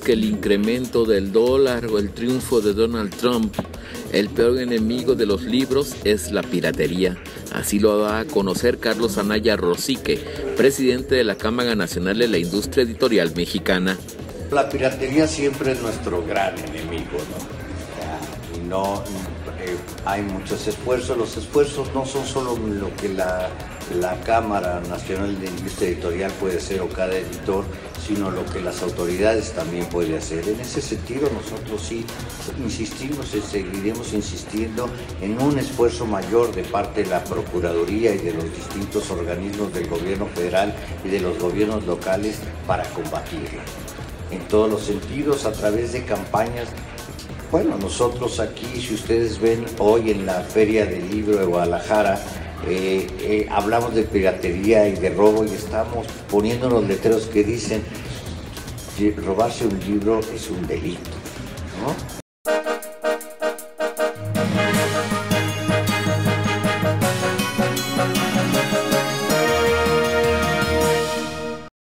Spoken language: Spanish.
que el incremento del dólar o el triunfo de Donald Trump, el peor enemigo de los libros es la piratería. Así lo da a conocer Carlos Anaya Rosique, presidente de la Cámara Nacional de la Industria Editorial Mexicana. La piratería siempre es nuestro gran enemigo, ¿no? Y no eh, hay muchos esfuerzos. Los esfuerzos no son solo lo que la la Cámara Nacional de Industria Editorial puede ser o cada editor, sino lo que las autoridades también pueden hacer. En ese sentido nosotros sí insistimos y seguiremos insistiendo en un esfuerzo mayor de parte de la Procuraduría y de los distintos organismos del gobierno federal y de los gobiernos locales para combatirla. En todos los sentidos, a través de campañas bueno, nosotros aquí, si ustedes ven hoy en la Feria del Libro de Guadalajara, eh, eh, hablamos de piratería y de robo y estamos poniendo los letreros que dicen robarse un libro es un delito.